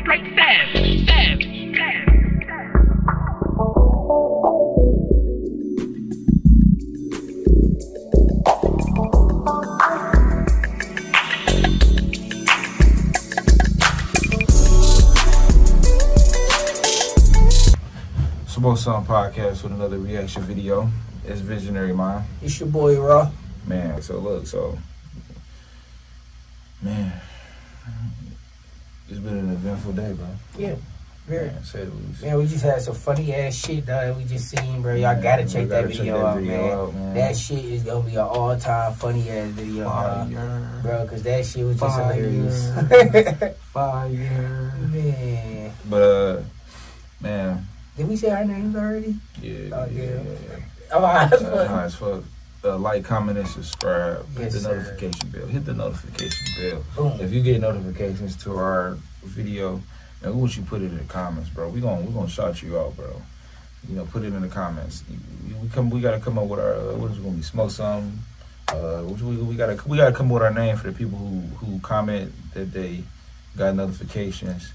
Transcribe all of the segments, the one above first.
straight stab, stab, stab. Smoke Sum Podcast with another reaction video. It's Visionary Mind. It's your boy Raw. Man, so look, so man, it's been an eventful day, bro. Yeah, very. Man, say the least. Man, we just had some funny ass shit dog. We just seen, bro. Y'all gotta check gotta that check video, that out, video man. out, man. That shit is gonna be an all time funny ass video. Fire, bro. Cause that shit was just Fire. hilarious. fire. man, But uh, man, did we say our names already? yeah, Oh, yeah, yeah. yeah. Oh, I Uh, high as fuck. Uh, like, comment, and subscribe. Hit the sir. notification bell. Hit the notification bell. Boom. If you get notifications to our video, and we want you to put it in the comments, bro. We gonna we gonna shout you out, bro. You know, put it in the comments. We, come. We gotta come up with our. Uh, what is it gonna be? Smoke some. Uh, we, we gotta we gotta come up with our name for the people who who comment that they got notifications,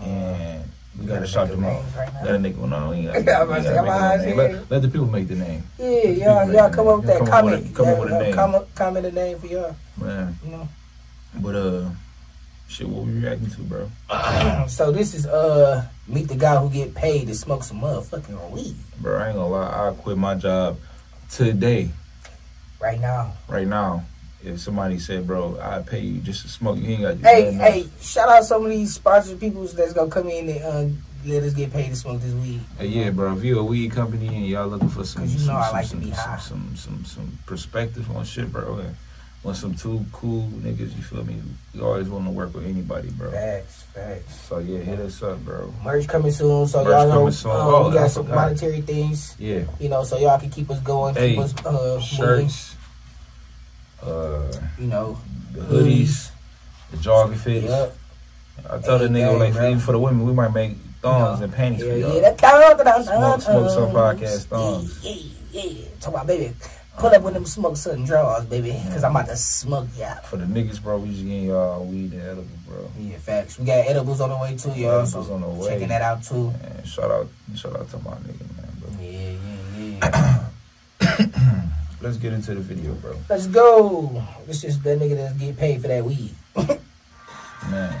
and we gotta shout them the out. right now? Let a nigga. No, we gotta, about we gotta I'm make out no name. here. Let, let the people make the name, Yeah, y'all, y'all come up with that Come up with comment. a- come up with a Yeah, name. Comment, comment a name for y'all. man. You know. But uh, shit, what we reacting to, bro? so this is uh meet the guy who get paid to smoke some motherfucking weed Bro, I ain't gonna lie. I quit my job today, right now. right now. If somebody said, bro, I pay you just to smoke, you ain't got. Hey, hey, shout out some of these sponsored people that's gonna come in and uh, let us get paid to smoke this weed. Hey, yeah, bro. If you're a weed company and y'all looking for some, you some, know I some, like to some, be some, high. some, some, some perspective on shit, bro. And want some two cool niggas, you feel me? We always want to work with anybody, bro. Facts, facts. So yeah, hit us up, bro. Merch coming soon, so Merch y'all know uh, Oh, we got some monetary things, Yeah, you know, so y'all can keep us going, Hey, keep us uh, moving, shirts, uh, you know, the hoodies, the jogging fits. Yep. I tell the nigga like even for the women, we might make thongs No. and panties Yeah, for y'all. yeah, that dun, Smoke- smoke some podcast thongs. Yeah, yeah, yeah. Talk about baby. Pull up with them smoke something draws, baby, because I'm about to smoke y'all. For the niggas, bro, we just getting y'all weed and edible, bro. Yeah, facts. We got edibles on the way too, y'all. Edibles So on the way. checking that out too. And shout out, shout out to my nigga, man, bro. Yeah, yeah, yeah. Let's get into the video, bro. Let's go. This is the nigga that get paid for that weed. Man,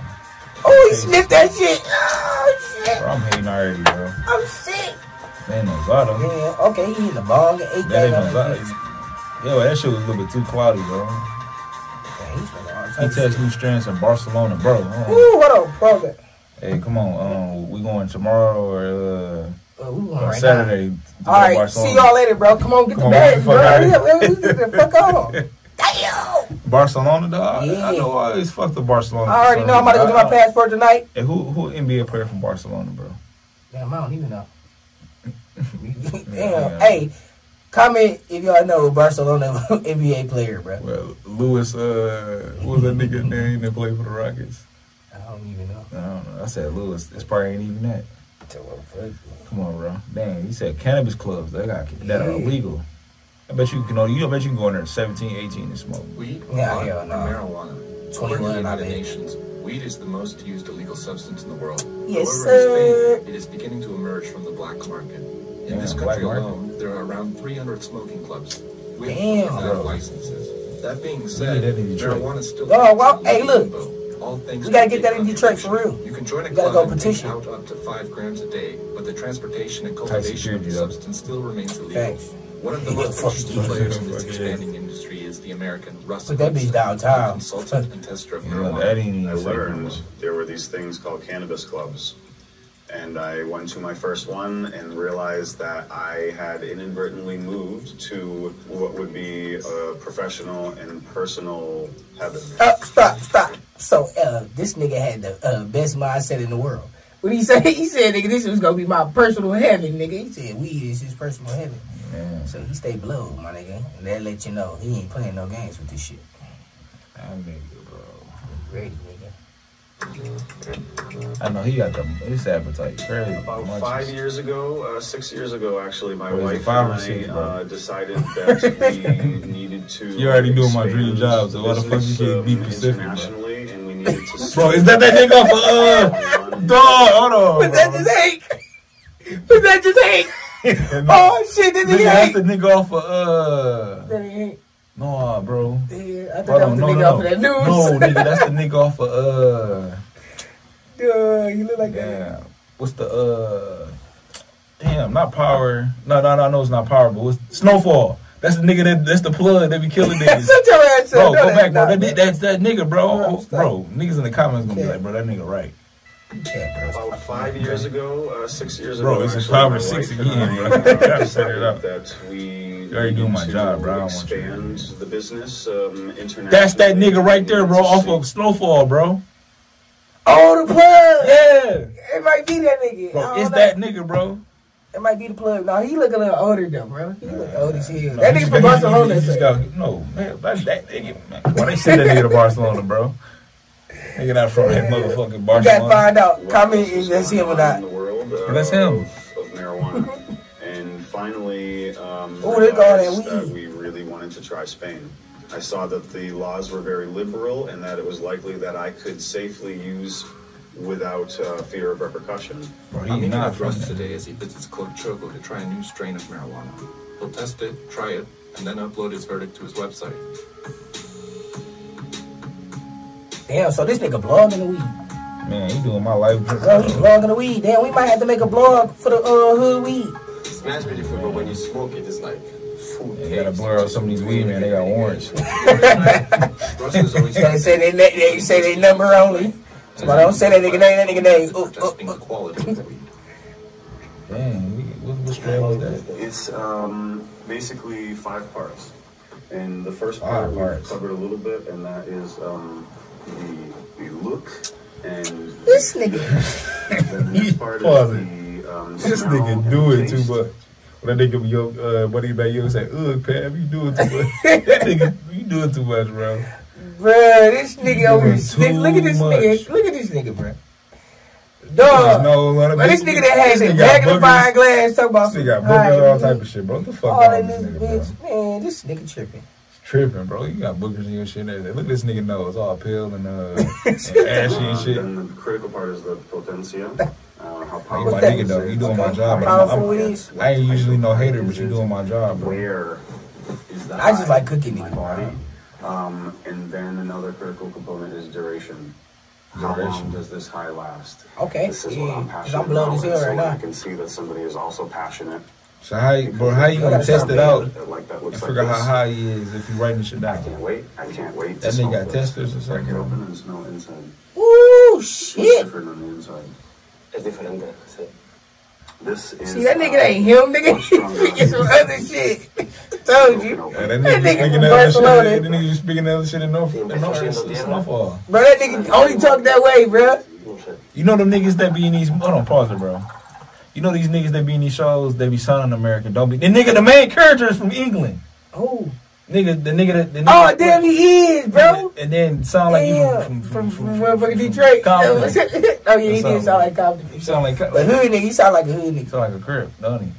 Oh, he sniffed that shit. Oh shit. bro, I'm hating already, bro. I'm sick. Man, no Zotto. Yeah, okay, he hit the bong and ate That ain't that. Yo, that shit was a little bit too cloudy, bro. He smoking all He types of tests new strands in Barcelona, bro. Ooh, what up, brother? Hey, come on. Um, we going tomorrow or Oh, we going uh, right. Saturday? go All to right, Barcelona? see y'all later, bro. Come on, get Come the get bag, bro. fuck outta here. Yeah, get the fuck on. Damn. Barcelona, dog. Yeah. I know I always fucked the Barcelona. I already know I'm about to go get my passport tonight. Hey, who who NBA player from Barcelona, bro? Damn, I don't even know. Damn. Yeah. Hey, comment if y'all know Barcelona NBA player, bro. Well, Lewis, uh, what was that nigga name that played for the Rockets? I don't even know. I don't know. I said Lewis. It's probably ain't even that. Come on, bro. Dang, he said cannabis clubs. They got that are illegal. I bet you can. only- You know, bet you can go in there 17, 18 and smoke. Weed, Yeah, pot, hell or no. marijuana. 21, According to the United. Nations, weed is the most used illegal substance in the world. Yes, However, in sir. Spain, it is beginning to emerge from the black market. In Yeah, this black country market. alone, there are around 300 smoking clubs with Damn. without licenses. That being said, that marijuana is still. Oh, well, hey, look. in Limbo. All thanks We gotta get that in big Detroit for real. You can join a We club go and petition. take out up to five grams a day, but the transportation and cultivation of the substance still remains illegal. Thanks. One of the Yeah, most interesting players in this expanding industry is the American Russ. Put that bitch Hudson, downtown. a Consultant and tester of Yeah, marijuana. that ain't I learned there were these things called cannabis clubs. And I went to my first one and realized that I had inadvertently moved to what would be a professional and personal heaven. Uh, stop, stop. So, uh, this nigga had the uh, best mindset in the world. What he say? He said, nigga, this was gonna be my personal heaven, nigga. He said, weed is his personal heaven. Man, So he stay blowed, my nigga. And that let you know he ain't playing no games with this shit. that nigga, bro. Ready, nigga. I know he got the his appetite crazy. About Munchies. five years ago, uh, six years ago, actually, my Or is it wife five and six, I bro? uh, decided that we needed to. You already doing my dream expand job, so why the fuck you business, can't be um, Pacific, bro? internationally, and we needed to. Bro, is that that nigga off of, uh, Dog, hold on. But that just ain't. But that just ain't. Oh shit, that Nigga, nigga that's the nigga off of uh. That ain't. No, bro. Yeah, I thought Hold that was on, the no, nigga no, off of no. that news. No, nigga, that's the nigga off of uh. Duh, you look like that. What's the uh? Damn, not power. No, no, no, I know it's not power, but what's snowfall? That's the nigga that that's the plug that be killing niggas. Shut your ass. Bro, No, go back, bro. not, That, that's that nigga, bro. Bro, Oh, bro, niggas in the comments gonna be like, bro, that nigga right. Yeah, bro. About five years ago, uh, six years Bro, ago, it's five or six wife again, bro. I, gotta set it up. That we You already doing my job, bro. I don't want you the business um, internationally. That's that nigga right there, bro, off of Snowfall, bro. Oh, the plug. Yeah. It might be that nigga. Bro, it's know. that nigga, bro. It might be the plug. No, he look a little older though, bro. He look old as hell. No, that nigga from got- he- Barcelona. he just so- got- no, man, that's that nigga, man. Why they send that nigga to Barcelona, bro? Nigga not from that motherfucking We You gotta find out. What Comment else if is that's going him or not. world, uh, That's him. Of, of marijuana. and finally, um, Ooh, they got that realized that we really wanted to try Spain. I saw that the laws were very liberal and that it was likely that I could safely use without uh, fear of repercussion. Bro, I'm he meeting not with from Russ today as he visits Club Choco to try a new strain of marijuana. He'll test it, try it, and then upload his verdict to his website. Damn, so this nigga blogging the weed. Man, he doing my life. Bro, he blogging the weed. Damn, we might have to make a blog for the uh, hood weed. Smash beautiful, but when you smoke it, it's like food. They gotta blur out some of these weed, man. They got warrants. Russ is always They say they, they, they say they number only. But don't say that nigga name, that nigga name. Ooh, ooh, testing the ooh. quality of. Damn, what, what strain was that? It's um, basically five parts. And the first part we've covered a little bit, and that is um, the, the look and This nigga. the next part Pause is the um, This nigga and do it taste. too much. When that nigga be yo, uh, what he back yo say, ugh, Pam, you doing too much. that nigga, you doing too much, bro. Bruh, this nigga over doing here. Look at this too nigga. Look at this nigga, bro. Dog. no, no, But this nigga that has a nigga got magnifying glass talking about This nigga got some boogers, all type of shit, bro. What the fuck All wrong that nigga, this nigga, bro? bitch. Man, this nigga tripping. Tripping, bro. You got boogers in your shit and everything. Look at this nigga nose, all pale and, uh, and ashy and Uh, shit. Then the critical part is the potencia. Uh, how Hey, powerful my that? nigga though, you doing my job. How I'm- powerful I'm- it is? I ain't usually no hater, but you doing my job, bro. Where is the I just like cooking in my nigga. Body? Um, and then another critical component is duration. How Duration. long does this high last? Okay, This is yeah, what I'm 'cause passionate I'm blowing about. this hell so right now. I can see that somebody is also passionate. So how, you- bro, how you gonna test it out that Like that and looks like figure out how high he is if you writing the shit I down? can't wait. I can't wait to That nigga got testers or Break something, it open and smell inside. Ooh, What's shit. different on the inside? Es diferente. sí. This is. See, that nigga uh, ain't him, nigga. much stronger He some other shit. Told you. Yeah, that That nigga, nigga speaking that other shit, Barcelona. that nigga you speaking that other shit in North, in North Bro, that nigga only talk that way, bro. You know them niggas that be in these, hold on, pause it, bro. You know these niggas that be in these shows, they be sounding American, don't be. The nigga, the main character is from England. Oh. Nigga, the nigga that, the nigga Oh, damn, he is, bro. And then sound like you from, From, from, from, motherfucking Detroit. Oh, yeah, he did sound like Compton. You sound like, But hood nigga, he sound like a hood nigga. sound like a crib, don't he?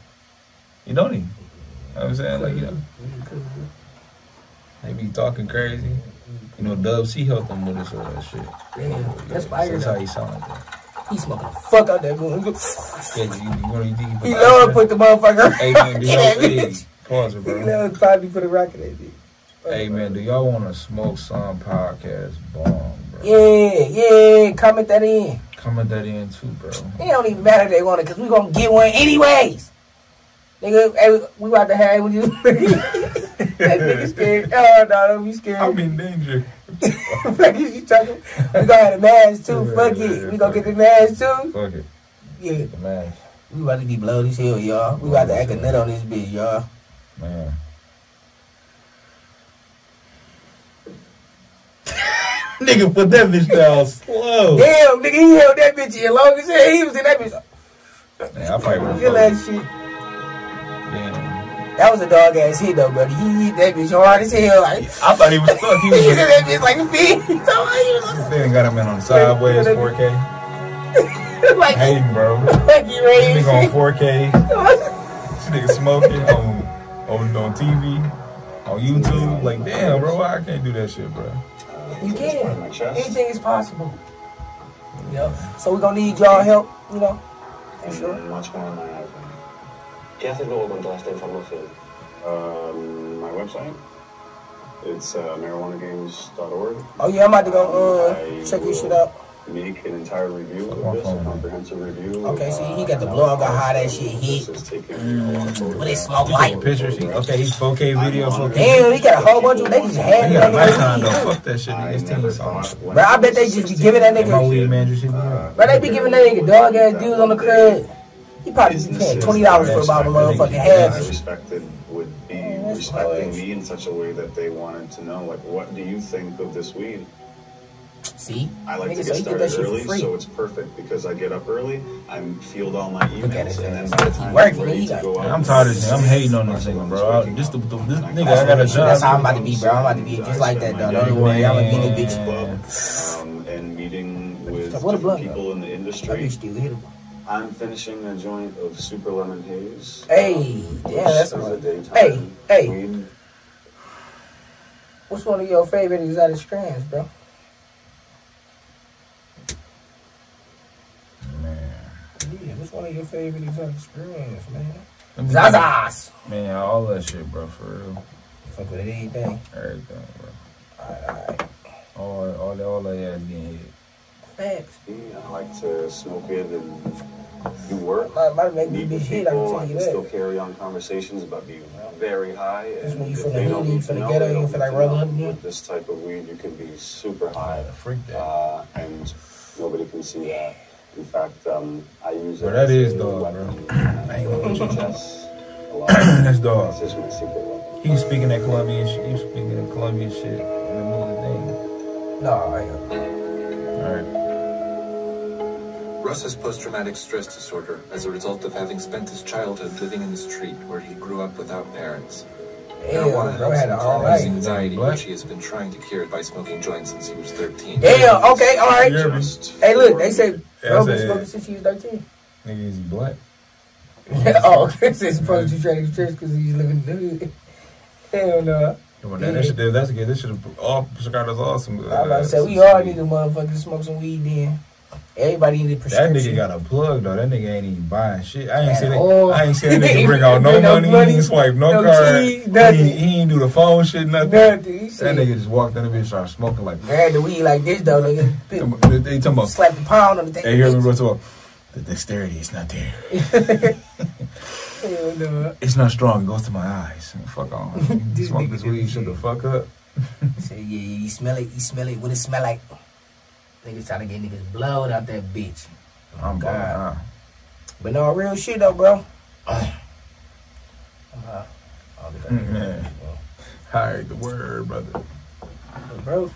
You don't he? You know what I'm saying? Like, you know, they be talking crazy. You know, Dub C helped them with this all that shit. Damn, that's fire. That's how he sound like that. He smoking the fuck out that moon. Yeah, you, you, you you put He the love ice put the motherfucker. Hey man, do in y'all that hey, bitch. pause it, He bro. love probably put a rock in that bitch. Hey man, do y'all want to smoke some podcast bomb, bro? Yeah, yeah, comment that in. Comment that in too, bro. It don't even matter if they want it, because we going to get one anyways. Nigga, hey, we about to have with you. that nigga scared. Oh, no, don't be scared. I'm in danger. Fuck is you talking? We gonna have the mask too. Yeah, Fuck yeah, it. yeah, We gonna get the mask too. Fuck it, Yeah. the man, We about to be blowed as hell, y'all. We about to act a nut on this bitch, y'all. Man. Nigga, put that bitch down slow. Damn, nigga, he held that bitch in long as hell. He was in that bitch. Man, I probably would have that shit. Damn. That was a dog ass hit though, buddy. He hit that bitch hard as hell. Like, I thought he was stuck. He he hit was. that bitch like a fiend. Was They done got him in on sideways 4K. like, Hating, bro. like This raised. nigga on 4K. This nigga smoking oh, on, on on TV, on YouTube. Like, damn, bro, I can't do that shit, bro. You can. Anything is possible. You know, so we're gonna need y'all help. You know, for sure. And much more on my iPhone. ¿Qué haces luego con toda esta información? Um, my website. It's uh, marijuanagames.org. Oh yeah, I'm about to go uh check your shit out. Make an entire review My of this, a comprehensive review. Okay, see, he uh, got the and blog I'll- on how that shit hit. is taking a lot of What they smoke He like. taking pictures. Okay, he's 4K video, 4K. Damn, he got a whole bunch of they just had He it got a nighttime though. Fuck that shit. I Nigga, never it's thought team when Bro, I bet they just be 16 giving that My nigga- weed man just hit me uh, up. Bro, they be giving that nigga dog ass dudes on the crib. He probably be paying twenty dollars for about a motherfucking I half. respected would be respecting me in such a way that they wanted to know, like, what do you think of this weed? See, I like nigga, to get he get started early, so it's perfect because I get up early, I'm field all my Look at emails, his and then ass. by the He time working, I'm ready he to like- go out, Man, I'm tired of this. I'm hating on this nigga, bro. I, this, the, the, this nigga, I got a job. That's how I'm about to be, bro. I'm about to be just like that, though. Don't worry, I'm gonna be the bitch. club um, and meeting with What a different blunt, people in the That industry. bitch still hittable. I'm finishing a joint of Super Lemon Haze. Hey, which yeah, that's is a a daytime Hey, hey. weed. What's one of your favorite exotic strands, bro? Man, Yeah, what's one of your favorite exotic strands, man? Let me- Zazas. Man, all that shit, bro, for real. Fuck with anything. Everything, bro. Alright, alright. All, all, that, all that ass getting hit. Facts. I like to smoke it and do work. Might, might make me Meet be with I can people. Tell you can still carry on conversations about being very high. That's and when you if finna they hit don't it, you need to finna know, get they it, you don't finna need like to roll know. up. With this type of weed, you can be super high. Freak that. Uh, and nobody can see that. In fact, um, I use it Bro, that as is a dog, bro. I ain't gonna hold you. Chess a. That's dog. This is my secret weapon. He was speaking that Colombian shit. He was speaking that Colombian shit in the middle of the thing. No, I ain't. Alright. Russ has post-traumatic stress disorder as a result of having spent his childhood living in the street where he grew up without parents. Damn, Marijuana bro, helps had him a hard calm his anxiety, Black? which he has been trying to cure by smoking joints since he was 13. Damn, okay, alright. Hey, look, they for- say Yeah, bro been smoking since he was 13. Nigga, is he black? oh, okay, so it's supposed to try to stress because he's living in the hood. Hell no. Come on, that, that shit, that's good. This should have all cigar is oh, awesome. I'm about to say, we all need to motherfucking smoke some weed then. Everybody need a That nigga got a plug though. That nigga ain't even buying shit. I ain't At see that. all. I ain't see that nigga bring out no Bring money. money, He ain't swipe no, no card. he, nothing. he ain't do the phone shit. Nothing. Nothing. That nigga just walked in the bitch, started smoking like. grab the weed like this though, nigga. They, they talking about. Slap the pound on the thing. Hey, hear me, talk about, The dexterity is not there. Hell no. It's not strong. It goes to my eyes. Fuck on. This Smoke this weed. Shut the fuck up. Say, yeah, you smell it, you smell it. What it smell like? Niggas trying to get niggas blood out that bitch. Oh, I'm God. God. But no, real shit though, bro. I'm high. I'll get. Man. Hired the word, brother. But bro,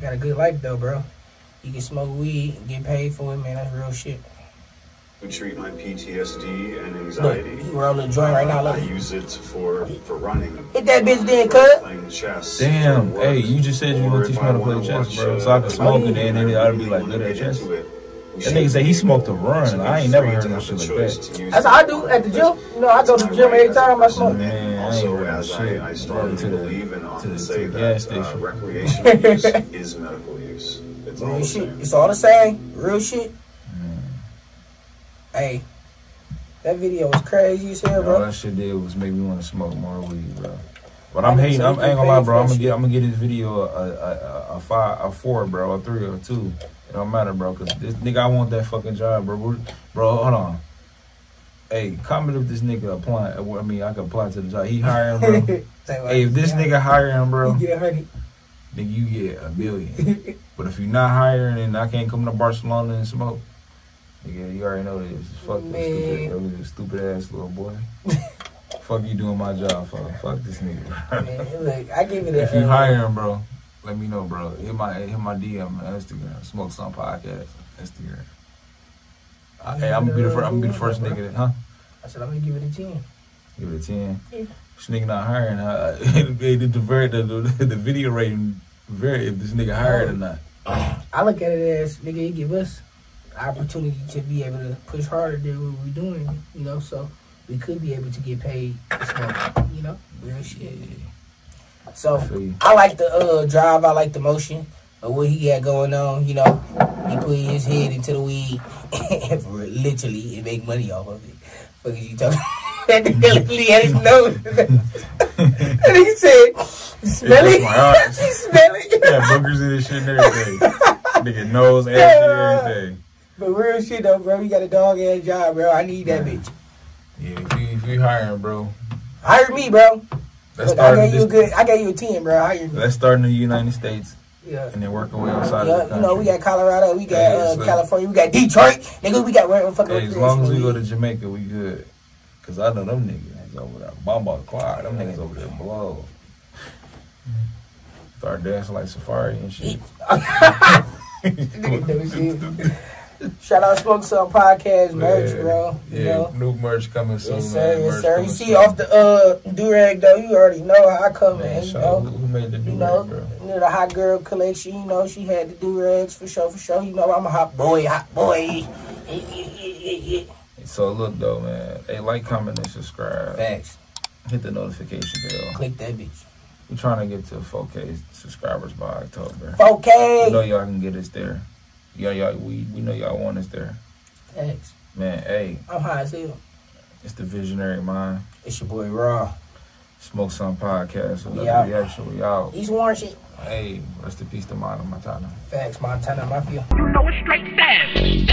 got a good life though, bro. You can smoke weed and get paid for it, man. That's real shit. To treat my PTSD and anxiety. Look, we're rolling a joint right now. Uh, I use it for for running. hit that bitch then, for cuz. Playing chess. Damn. work, Hey, you just said you or gonna teach me how to play chess, bro. uh, So I can smoke and then and then I I'd be like good at chess. into it, we That nigga should say he smoked a run. I ain't never heard no shit like that. to That's it how I do at the gym. You know, I go to the gym every time I smoke. Man, I ain't Also, heard no as shit. I, I started To to believe and to often the- say to the gas that uh, station. recreational use is medical use. It's all Real the same. It's all the same. Real shit. Hey, that video was crazy as hell, All bro. that shit did was make me want to smoke more weed, bro. But I'm hating. I'm, ain't gonna lie, bro. I'm gonna get. I'm gonna get this video a, a, a, a five, a four, bro, a three, or a two. It don't matter, bro. Cause this nigga, I want that fucking job, bro. We're, bro, hold on. Hey, comment if this nigga applying. Uh, I mean, I can apply to the job. He hiring, bro. hey, if this nigga hiring, bro, you get a hundred. then you get a million. but if you're not hiring and I can't come to Barcelona and smoke, nigga, you already know this. Fuck this stupid, stupid ass little boy. Fuck you doing my job for? Fuck this nigga. Man, look, I give it a. if you hire him, bro, let me know, bro. Hit my hit my DM on Instagram. Smoke Sum podcast Instagram. Uh, hey, I'm gonna be the first. I'm gonna be the first nigga. That, huh? I said I'm gonna give it a ten. Give it a ten. Yeah. This nigga not hiring. Uh, they did the the, the, the video rating very if this nigga hired or not. I look at it as nigga, it give us opportunity to be able to push harder than what we're doing, you know. So we could be able to get paid. to You know, real shit. So I feel you. I like the uh drive. I like the motion of what he got going on. You know, He put his head into the weed and literally and make money off of it. Fuck is you talking? that nigga literally had his nose. and he said, "Smell It it." hurts my eyes. He smell it. Yeah, boogers in this shit and everything. Nigga nose, ass, everything. But real shit though, bro. You got a dog ass job, bro. I need that bitch. Yeah, if you if you hiring, bro, Hire me, bro. let's I gave you a good. I gave you a ten, bro. Hire me. let's start in the United States Yeah. and then work our way outside of the country. you know, we got Colorado, we got Hey, uh, so- California, we got Detroit. Nigga, we got where fucking Hey, as long as we go to Jamaica, we good. Cause I know them niggas over there. Bomba Clyde, them niggas over there blow. Start dancing like Safari and shit. Nigga, no shit. Shout out Smoke Sum Podcast merch, Yeah. bro. You Yeah, know? new merch coming soon, Yes, man. sir. Yes, Merch sir. You see soon. off the uh durag though, you already know how I come Man, in. You know, who, made the you do know, bro? you know, the hot girl collection. You know, she had the durags for sure, for sure. You know, I'm a hot boy, hot boy. So look though, man. Hey, like, comment, and subscribe. Thanks. Hit the notification bell. Click that bitch. We're trying to get to 4K subscribers by October. We Okay. know y'all can get us there. Y'all, y'all, we, we know y'all want us there. Thanks. Man, hey, I'm high as hell. it's the Visionary Mind. It's your boy Raw. Smoke Sum Podcast. Another Yeah. reaction. We out. He's warm shit. Hey, rest in peace to Mono Montana. Facts, Montana Mafia. You know it's straight stab, stab.